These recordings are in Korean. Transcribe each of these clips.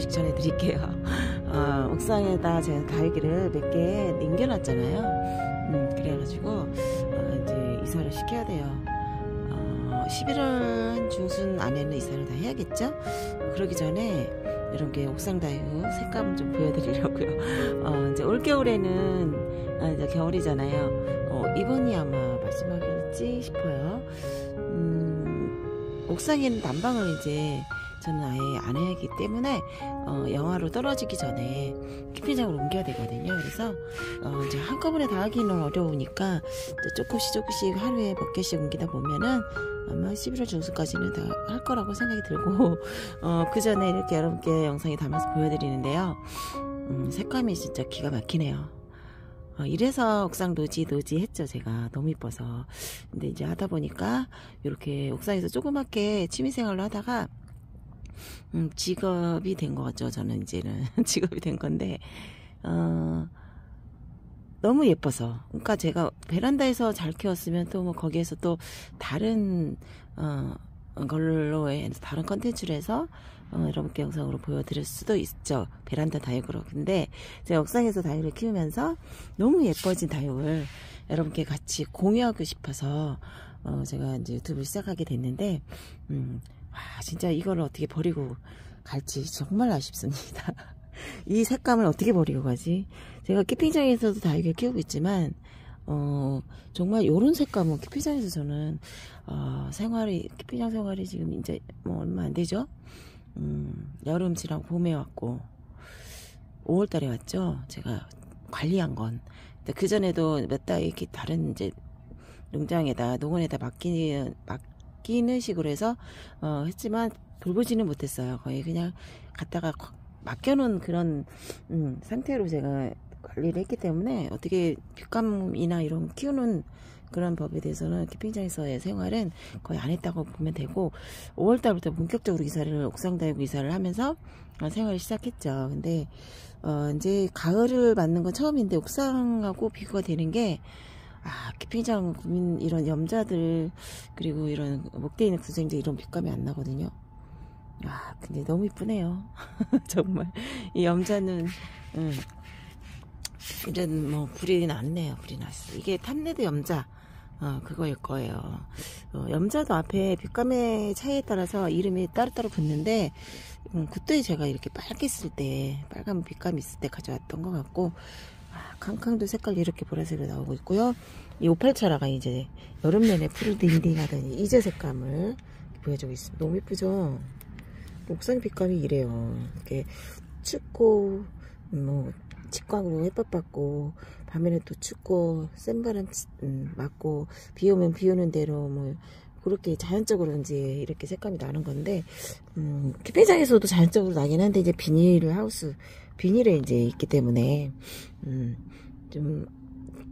소식 전해드릴게요. 아, 옥상에다 제가 다육이를 몇 개 남겨놨잖아요. 음, 그래가지고 어, 이제 이사를 시켜야 돼요. 어, 11월 중순 안에는 이사를 다 해야겠죠? 그러기 전에 이렇게 옥상 다육 색감 좀 보여드리려고요. 어, 이제 올겨울에는 아, 이제 겨울이잖아요. 어, 이번이 아마 마지막일지 싶어요. 음, 옥상에는 난방을 이제 저는 아예 안 하기 때문에 어, 영하로 떨어지기 전에 캠핑장으로 옮겨야 되거든요. 그래서 어, 이제 한꺼번에 다 하기는 어려우니까 조금씩 조금씩 하루에 몇 개씩 옮기다 보면은 아마 11월 중순까지는 다 할 거라고 생각이 들고 어, 그 전에 이렇게 여러분께 영상에 담아서 보여드리는데요. 음, 색감이 진짜 기가 막히네요. 어, 이래서 옥상 노지 노지 했죠 제가 너무 이뻐서 근데 이제 하다 보니까 이렇게 옥상에서 조그맣게 취미생활로 하다가 음, 직업이 된 거죠 저는 이제는 직업이 된 건데 어, 너무 예뻐서 그러니까 제가 베란다에서 잘 키웠으면 또 뭐 거기에서 또 다른 어, 걸로 다른 컨텐츠를 해서 어, 여러분께 영상으로 보여드릴 수도 있죠. 베란다 다육으로. 근데 제가 옥상에서 다육을 키우면서 너무 예뻐진 다육을 여러분께 같이 공유하고 싶어서 어, 제가 이제 유튜브를 시작하게 됐는데 음, 아, 진짜 이걸 어떻게 버리고 갈지 정말 아쉽습니다. 이 색감을 어떻게 버리고 가지? 제가 키핑장에서도 다육을 키우고 있지만 어, 정말 요런 색감은 키핑장에서 저는 어, 생활이 키핑장 생활이 지금 이제 뭐 얼마 안 되죠? 음, 여름 지나고 봄에 왔고 5월 달에 왔죠. 제가 관리한 건. 그 전에도 몇 달 이렇게 다른 이제 농장에다 농원에다 맡기는 맡 기는 식으로 해서 어, 했지만 돌보지는 못했어요. 거의 그냥 갖다가 맡겨놓은 그런 음, 상태로 제가 관리를 했기 때문에 어떻게 빗감이나 이런 키우는 그런 법에 대해서는 캠핑장에서의 생활은 거의 안 했다고 보면 되고 5월달부터 본격적으로 이사를 옥상 다육 이사를 하면서 생활을 시작했죠. 근데 어 이제 가을을 맞는 건 처음인데 옥상하고 비교가 되는 게 아, 캠핑장 구민 이런 염자들 그리고 이런 목대 있는 구생들 이런 빛감이 안 나거든요. 아, 근데 너무 이쁘네요. 정말 이 염자는 음, 이런 뭐 불이 났네요. 불이 났어. 이게 탐레드 염자. 어, 그거일 거예요. 어, 염자도 앞에 빛감의 차이에 따라서 이름이 따로따로 붙는데 음, 그때 제가 이렇게 빨개 쓸 때 빨간 빛감이 있을 때 가져왔던 것 같고 아, 캉캉도 색깔이 이렇게 보라색으로 나오고 있고요. 이 오팔차라가 이제 여름 내내 푸르 딩딩하더니 이제 색감을 보여주고 있습니다. 너무 예쁘죠? 옥상 빛감이 이래요. 이렇게 춥고 뭐 직광으로 햇볕 받고 밤에는 또 춥고 센 바람 음, 맞고 비 오면 비 오는 대로 뭐 그렇게 자연적으로 이제 이렇게 색감이 나는 건데 음, 캠핑장에서도 자연적으로 나긴 한데 이제 비닐 하우스 비닐에 이제 있기 때문에 음, 좀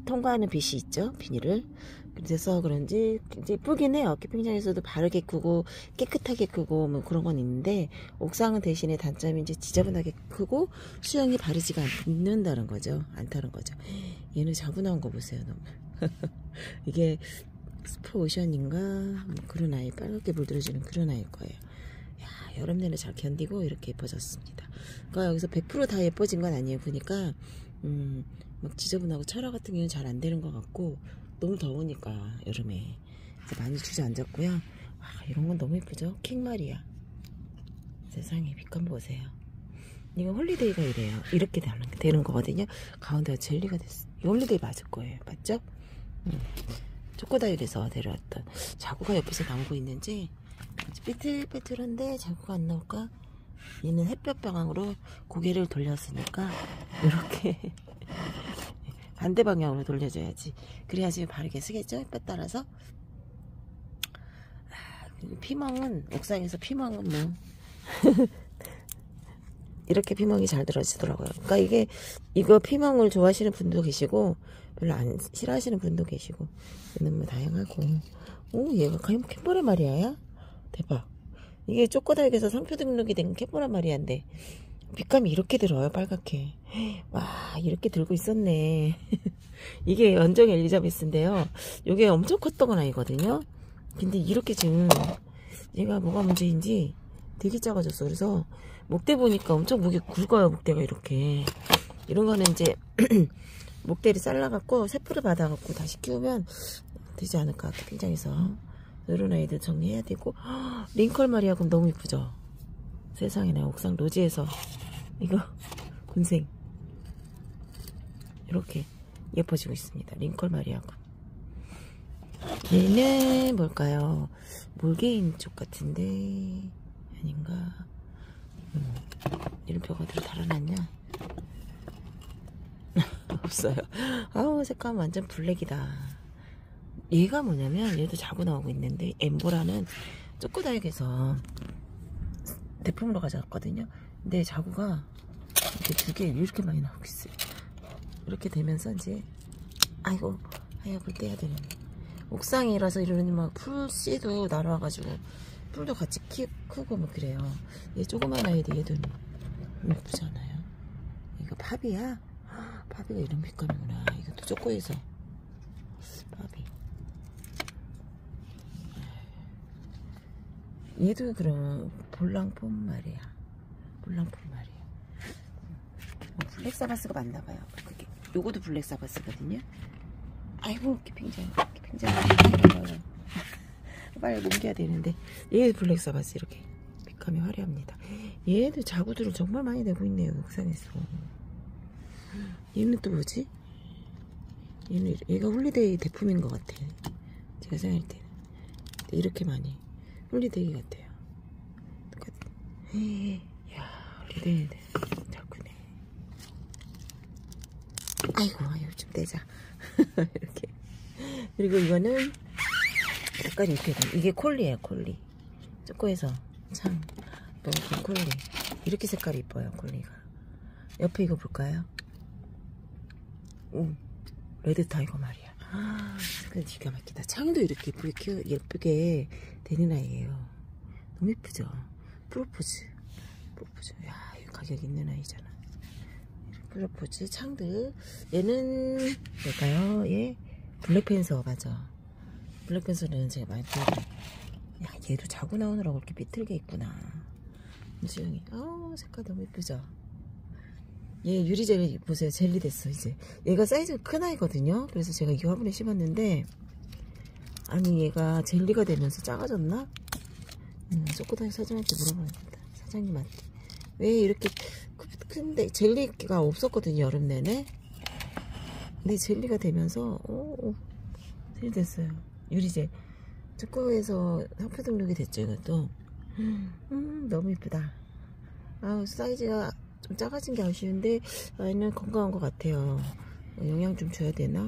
통과하는 빛이 있죠 비닐을 그래서 그런지 예쁘긴 해요. 캠핑장에서도 바르게 크고 깨끗하게 크고 뭐 그런 건 있는데 옥상은 대신에 단점이 이제 지저분하게 크고 수영이 바르지가 않는다는 거죠. 않다는 거죠. 얘는 자분한 거 보세요. 너무 이게 스프 오션인가 뭐 그런 아이 빨갛게 물들어지는 그런 아이일 거예요. 야 여름 내내 잘 견디고 이렇게 예뻐졌습니다. 그러니까 여기서 100%다 예뻐진 건 아니에요. 보니까 음, 막 지저분하고 철화 같은 경우는 잘 안 되는 것 같고 너무 더우니까 여름에 많이 주저앉았고요 아, 이런 건 너무 예쁘죠 킹마리아 세상에 빛감 보세요 이거 홀리데이가 이래요 이렇게 되는, 거거든요 가운데가 젤리가 됐어 이 홀리데이 맞을 거예요 맞죠? 음. 초코다이에서 데려왔던 자구가 옆에서 나오고 있는지 삐뚤삐뚤한데 자구가 안 나올까? 얘는 햇볕 방향으로 고개를 돌렸으니까 이렇게 반대 방향으로 돌려줘야지. 그래야지 바르게 서겠죠? 햇볕 따라서. 아, 피멍은, 옥상에서 피멍은 뭐. 이렇게 피멍이 잘 들어지더라고요. 그러니까 이게, 이거 피멍을 좋아하시는 분도 계시고, 별로 안 싫어하시는 분도 계시고, 뭐 다양하고. 오, 얘가 캠보라 마리아야? 대박. 이게 쪼꼬다육에서 상표 등록이 된 캠보라 마리아인데, 빛감이 이렇게 들어요 빨갛게 와 이렇게 들고 있었네 이게 연정 엘리자베스인데요 이게 엄청 컸던 건 아니거든요 근데 이렇게 지금 얘가 뭐가 문제인지 되게 작아졌어. 그래서 목대 보니까 엄청 목이 굵어요. 목대가 이렇게. 이런 거는 이제 목대를 잘라갖고 세포를 받아갖고 다시 키우면 되지 않을까. 캠핑장에서 이런 아이들 정리해야 되고. 링컬 마리아금 너무 이쁘죠? 세상에나 옥상 노지에서 이거 군생. 이렇게 예뻐지고 있습니다. 링컬 마리아금 얘는 뭘까요? 몰개인 쪽 같은데 아닌가? 음, 이런 벽 어디로 달아놨냐 없어요. 아우 색감 완전 블랙이다. 얘가 뭐냐면 얘도 자고 나오고 있는데 엠보라는 쪼꼬다육에서 대품으로 가져왔거든요. 근데 자구가 이렇게 두 개 이렇게 많이 나오고 있어요. 이렇게 되면서 이제 아이고 하약을 떼야 되는 옥상이라서 이러니 막 풀씨도 날아와가지고 풀도 같이 키, 크고 뭐 그래요. 얘 조그만 아이들 얘도 예쁘지 않아요. 이거 팝이야 팝이가 이런 빛감이구나 이것도 쪼꼬에서 팝이 얘도 그럼 볼랑폼 말이야. 볼랑폼 말이야. 어, 블랙사바스가 맞나봐요. 그게 요거도 블랙사바스거든요. 아이고 keeping장 keeping장 빨리 옮겨야 되는데 얘 블랙사바스 이렇게 빛감이 화려합니다. 얘도 자구들을 정말 많이 내고 있네요. 옥상에서. 얘는 또 뭐지? 얘는 얘가 홀리데이 대품인 것 같아. 제가 생각할 때는 이렇게 많이 홀리데이 같아요. 똑같아. 야, 홀리데이 자구네. 아이고, 아이고, 좀 떼자. 이렇게. 그리고 이거는 색깔이 이렇게 돼. 이게 콜리예요, 콜리. 쪼꼬에서 참 먹은 콜리. 이렇게 색깔이 이뻐요, 콜리가. 옆에 이거 볼까요? 오, 레드 타이거 말이야. 아, 색깔 기가 막히다. 창도 이렇게 예쁘게, 예쁘게 되는 아이예요. 너무 예쁘죠? 프로포즈. 프로포즈. 야, 이거 가격 있는 아이잖아. 프로포즈 창들. 얘는 뭘까요? 얘 블랙팬서 맞아. 블랙팬서는 제가 많이 보여요. 야, 얘도 자구 나오느라고 이렇게 비틀게 있구나. 수영이. 아, 색깔 너무 예쁘죠? 얘 유리젤리 보세요. 젤리 됐어, 이제. 얘가 사이즈가 큰 아이거든요. 그래서 제가 이 화분에 심었는데, 아니, 얘가 젤리가 되면서 작아졌나? 음, 쪼꼬다니 사장한테 물어봐야겠다. 사장님한테. 왜 이렇게 큰데, 젤리가 없었거든요, 여름 내내. 근데 젤리가 되면서, 오, 오 젤리 됐어요. 유리젤. 쪼꼬에서 상표 등록이 됐죠, 이것도. 음, 너무 이쁘다. 아우, 사이즈가 좀 작아진 게 아쉬운데 아이는 건강한 것 같아요 영양 좀 줘야 되나?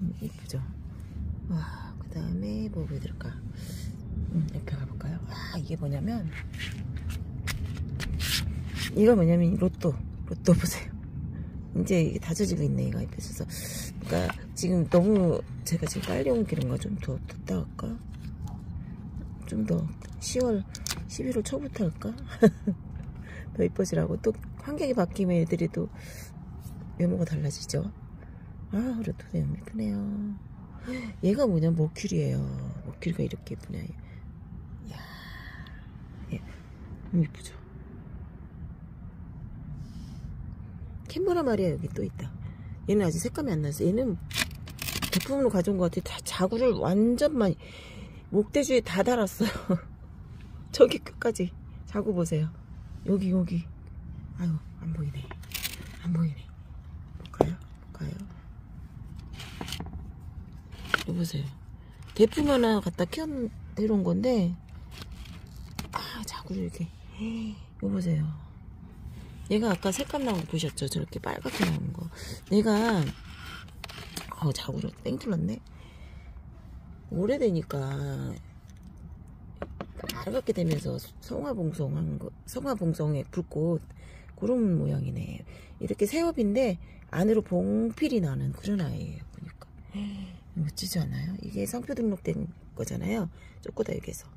음, 이쁘죠? 와, 그 다음에 뭐 보여드릴까? 음, 옆에 가볼까요? 아, 이게 뭐냐면 이거 뭐냐면 로또 로또 보세요 이제 이게 다져지고 있네 이거 옆에 있어서 그러니까 지금 너무 제가 지금 빨리 옮기는 거 좀더 뒀다 할까? 좀 더 10월 11월 초부터 할까? 더 이뻐지라고 또 환경이 바뀌면 애들이 또 외모가 달라지죠. 아 그래도 너무 예쁘네요. 얘가 뭐냐? 머큐리에요. 머큐리가 이렇게 예쁘냐 이야 예, 너무 예쁘죠? 캔버라 말이야 여기 또 있다. 얘는 아직 색감이 안 나서 얘는 제품으로 가져온 것 같아. 다 자구를 완전 많이 목대주에 다 달았어요. 저기 끝까지 자구 보세요 여기 여기. 아유 안 보이네. 안 보이네. 볼까요? 볼까요? 여보세요. 대품 하나 갖다 키워 내려온 건데 아 자꾸 이렇게. 여보세요. 얘가 아까 색감 나온 거 보셨죠? 저렇게 빨갛게 나온 거. 얘가 어 자구로 땡 뚫렸네? 오래되니까 빨갛게 되면서 성화봉송한 거, 성화봉송의 불꽃 그런 모양이네. 이렇게 새업인데 안으로 봉필이 나는 그런 아이예요. 보니까 멋지지 않아요? 이게 상표 등록된 거잖아요. 쪼꼬다육에서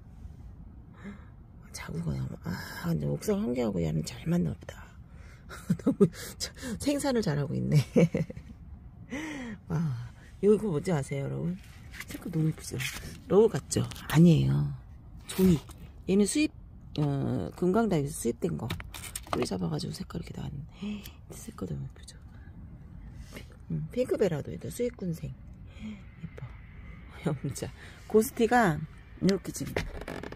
자구가 아 근데 옥상 환경하고 얘는 잘 맞나 보다. 너무 생산을 잘하고 있네. 와 이거 뭔지 아세요, 여러분? 색깔 너무 예쁘죠? 러울 같죠? 아니에요. 종이. 얘는 수입, 어, 금강다에서 수입된 거. 뿌리 잡아가지고 색깔 이렇게 나왔는데. 색깔 너무 예쁘죠? 음, 핑크베라도 있다. 수입군생. 예뻐. 영자. 고스티가 이렇게 지금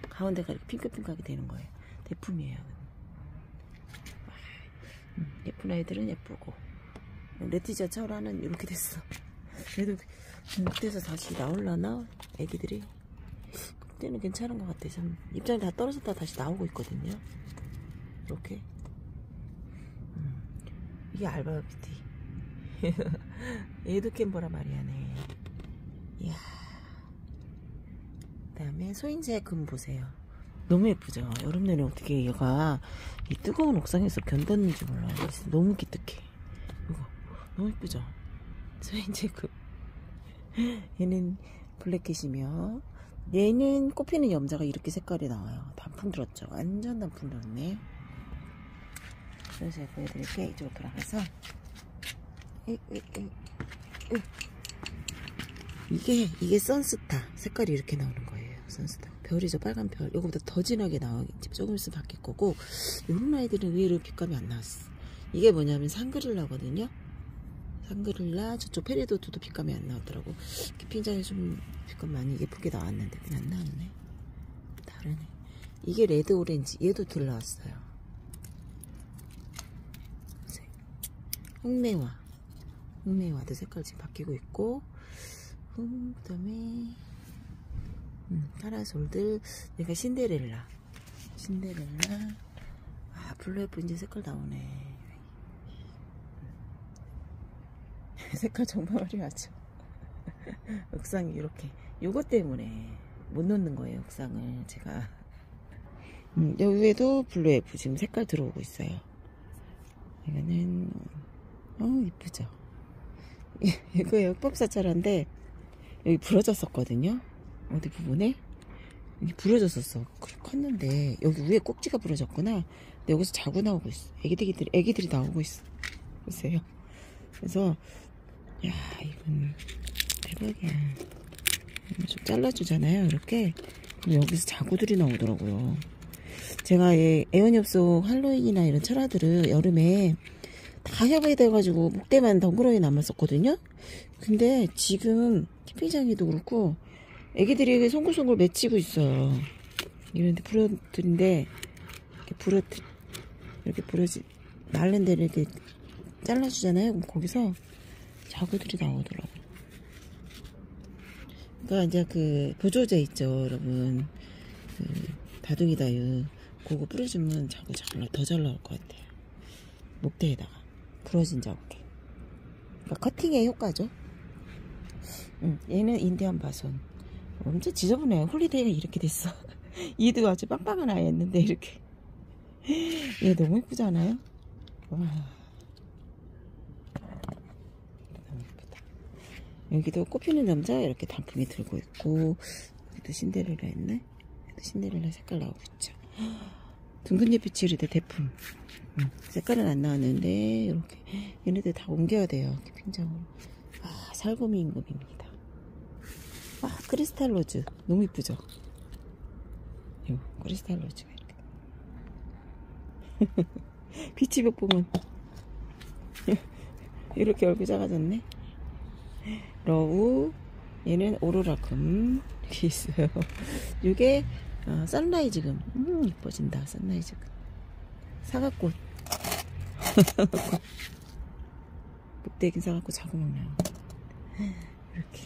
가운데가 이렇게 핑크핑크하게 되는 거예요. 대품이에요. 음, 예쁜 아이들은 예쁘고. 레티자 철화는 이렇게 됐어. 그래도 그때서 다시 나올라나? 애기들이 그 때는 괜찮은 것 같아. 좀 입장이 다 떨어졌다 다시 나오고 있거든요. 이렇게 음, 이게 알바비티. 캠버라 말이야네. 이야. 그다음에 소인제 금 보세요. 너무 예쁘죠? 여름 내내 어떻게 얘가 이 뜨거운 옥상에서 견뎠는지 몰라요. 너무 기특해. 이거 너무 예쁘죠? 소인제 금. 얘는 블랙캣이며 얘는 꽃피는 염자가 이렇게 색깔이 나와요. 단풍 들었죠? 완전 단풍 들었네. 그래서 제가 보여드릴게 이쪽으로 돌아가서 이게 이게 선스타 색깔이 이렇게 나오는 거예요. 선스타 별이죠 빨간 별. 이거보다 더 진하게 나오겠지. 조금 있으면 바뀔 거고 이런 아이들은 의외로 빛감이 안 나왔어. 이게 뭐냐면 상그릴라거든요. 상그릴라 저쪽 페리도트도 빛감이 안 나왔더라고. keeping장에 좀 빛감 많이 예쁘게 나왔는데 안 나왔네. 다르네. 이게 레드 오렌지. 얘도 덜 나왔어요. 흑매화. 흑매화도 색깔 지금 바뀌고 있고 음, 그 다음에 음, 파라솔들. 얘가 신데렐라. 신데렐라. 아 블루 예쁜 이제 색깔 나오네 색깔 정말 화려하죠. 옥상이 이렇게. 요것 때문에 못 놓는 거예요 옥상을 제가. 음, 여기에도 블루 엘프 지금 색깔 들어오고 있어요. 이거는 어 이쁘죠? 이거 역법사찰인데 여기 부러졌었거든요? 어디 부분에? 여기 부러졌었어. 컸는데 여기 위에 꼭지가 부러졌구나. 근데 여기서 자고 나오고 있어. 애기들이 애기들이 나오고 있어 보세요. 그래서 야 이건 대박이야. 좀 잘라주잖아요 이렇게. 여기서 자구들이 나오더라고요. 제가 애원엽속 할로윈이나 이런 철화들을 여름에 다 협의해 돼가지고 목대만 덩그러니 남았었거든요? 근데 지금 캠핑장에도 그렇고 애기들이 송글송글 맺히고 있어요. 이런데 부러뜨린데 이렇게 부러뜨 이렇게 부러지 말른 데를 이렇게 잘라주잖아요 거기서 자구들이 나오더라고. 그러니까 이제 그 보조제 있죠, 여러분. 그 다둥이 다유. 그거 뿌려주면 자구 잘, 더 잘 나올 것 같아요. 목대에다가. 부러진 자국에. 그러니까 커팅의 효과죠. 응, 얘는 인디안 바손. 엄청 지저분해요. 홀리데이가 이렇게 됐어. 이도 아주 빵빵한 아이였는데, 이렇게. 얘 너무 예쁘잖아요? 와. 여기도 꽃피는 남자 이렇게 단풍이 들고 있고 여기도 신데렐라 있네. 신데렐라 색깔 나오고 있죠. 둥근 잎이 치르대 대품. 음, 색깔은 안 나왔는데 이렇게 얘네들 다 옮겨야 돼요 keeping장으로. 아 살구미 임금입니다. 아 크리스탈 로즈. 너무 이쁘죠? 크리스탈 로즈가 이렇게. 피치벽 보면. 이렇게 얼굴 작아졌네 러우 얘는 오로라금. 이렇게 있어요. 이게 어, 선라이즈금. 음 이뻐진다 선라이즈금. 사과꽃. 목대긴 사과꽃 자구먹나요? 이렇게.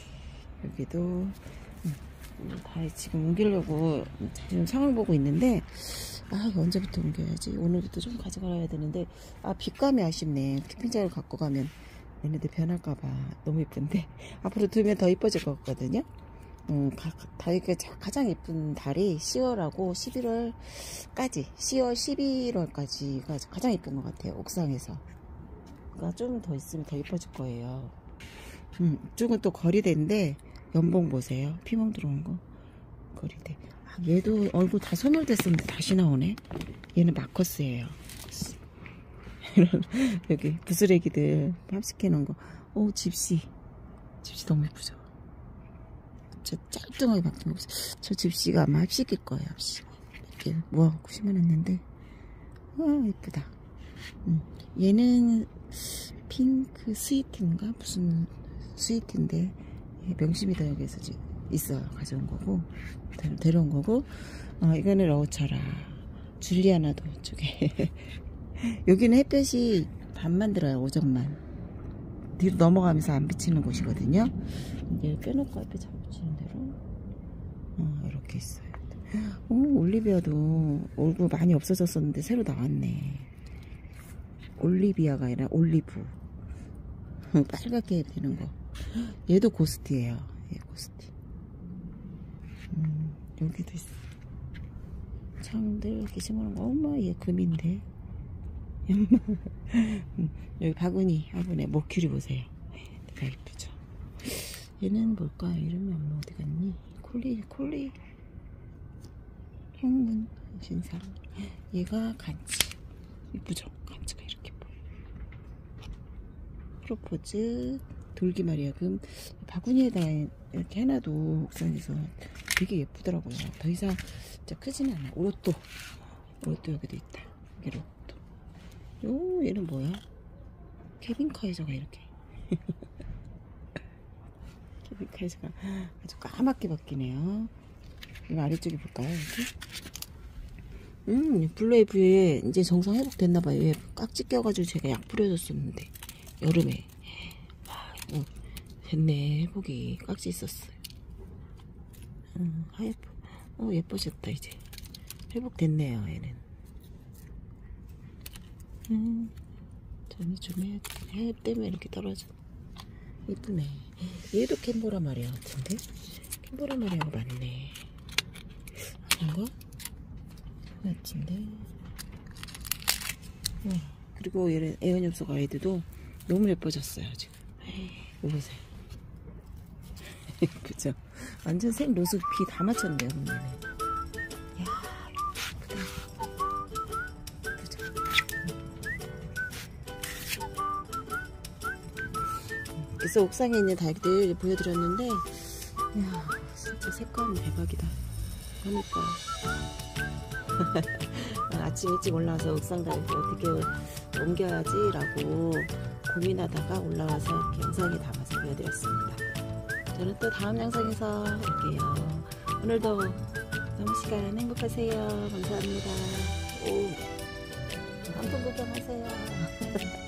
여기도 음, 다 지금 옮기려고 지금 상황 보고 있는데 아 언제부터 옮겨야지? 오늘부터 좀 가져가야 되는데 아 빛감이 아쉽네. 캠핑장을 갖고 가면 얘네들 변할까봐 너무 예쁜데. 앞으로 두면 더 이뻐질 것 같거든요. 음, 다이가 가장 예쁜 달이 10월하고 11월까지 10월 11월까지가 가장 예쁜 것 같아요 옥상에서. 그러니까 좀 더 있으면 더 예뻐질 거예요. 음, 이쪽은 또 거리대인데 연봉 보세요. 피멍 들어온 거. 거리대. 아, 얘도 얼굴 다 소멸됐었는데 다시 나오네. 얘는 마커스예요 이런 여기 부스레기들 팝시켜 놓은 거. 오 집시 집시 너무 예쁘죠. 저 짤뚱하게 박힌 거 없어요. 저 집시가 아마 합식일 거예요, 합식. 이렇게 모아갖고 심어놨는데. 와, 예쁘다. 음, 얘는 핑크 스위트인가? 무슨 스위트인데, 예, 명심이다 여기에서 있어요. 가져온 거고, 데- 데려온 거고, 어, 이거는 러우차라. 줄리아나도 이쪽에. 여기는 햇볕이 반만 들어요, 오전만. 뒤로 넘어가면서 안 비치는 곳이거든요. 이제 빼놓고 앞에 잘 비치는 대로. 어, 이렇게 있어요. 오, 올리비아도 얼굴 많이 없어졌었는데 새로 나왔네. 올리비아가 아니라 올리브. 빨갛게 되는 거. 얘도 고스트예요. 얘 고스트. 음, 여기도 있어. 창들 이렇게 심어놓은 거. 엄마, 얘 금인데. 음, 여기 바구니 화분에 머큐리 보세요. 되게 예쁘죠. 얘는 뭘까요? 이름이 엄마 어디 갔니? 콜리, 콜리. 행문 신상. 얘가 간지. 이쁘죠? 간지가 이렇게 보여. 프로포즈 돌기말이야금 바구니에다 이렇게 해놔도 옥상에서 되게 예쁘더라고요. 더 이상 진짜 크지는 않아. 로또. 로또 여기도 있다. 여기 로또. 요 얘는 뭐야? 케빈 카 이저가 이렇게. 케빈 카 이저가 아주 까맣게 바뀌네요. 이거 아래쪽에 볼까요? 여기? 음, 블루웨이브에 이제 정상 회복됐나봐요. 얘 깍지 껴가지고 제가 약 뿌려줬었는데, 여름에. 와, 어, 됐네. 회복이 깍지 있었어요. 음, 하얗고, 어, 예뻐졌다, 이제. 회복됐네요, 얘는. 음, 저는 좀 해, 해 때문에 이렇게 떨어져. 이쁘네. 얘도 캔보라 마리아 같은데? 캔보라 마리아가 맞네. 아닌가? 같은데. 와, 그리고 얘는 애완엽소 아이들도 너무 예뻐졌어요, 지금. 이거 보세요. 그죠? 완전 생 로스 비 다 맞췄네요, 보면은. 그래서 옥상에 있는 닭들 보여드렸는데, 이야, 진짜 색감은 대박이다. 그러니까. 아침 일찍 올라와서 옥상가에 어떻게 옮겨야지 라고 고민하다가 올라와서 영상에 담아서 보여드렸습니다. 저는 또 다음 영상에서 올게요. 오늘도 너무 시간 행복하세요. 감사합니다. 오, 한번 구경하세요.